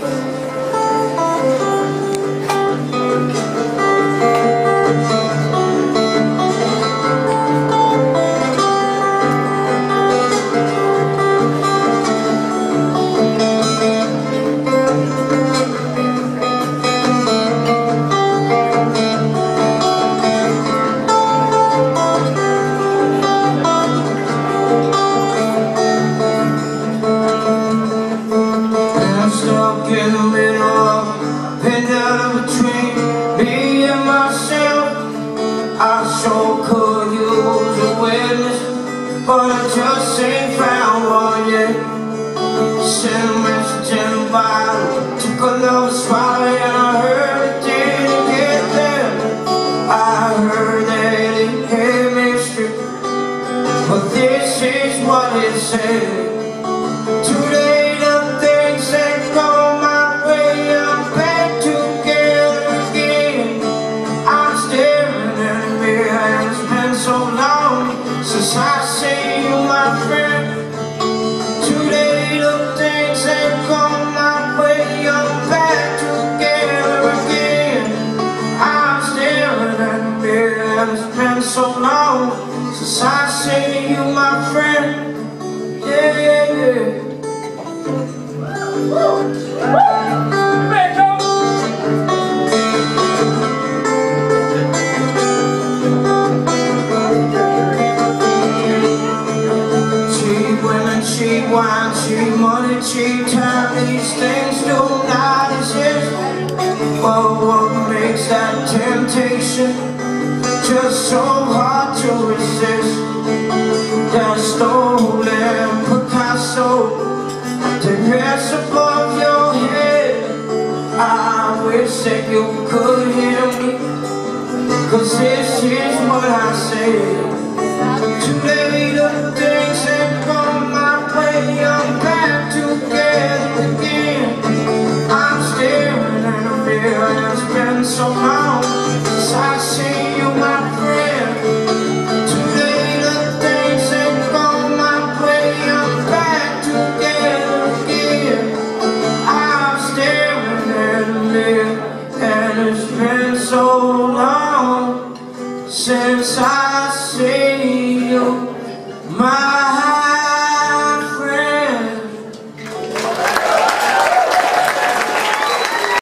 Thanks. don't call you the witness But I just ain't found one yet Sent a message in the bottle Took another swallow and I heard it didn't get there. I heard that it had mixture But this is what it said My friend. Today the things that my way. I'm back together again. I'm staring the it's been so long Since I see you my friend wine, cheap money, cheap time. These things do not exist. But what makes that temptation Just so hard to resist. That stolen Picasso To rest above your head. I wish that you could hear me Cause this is what I say. Today since I see.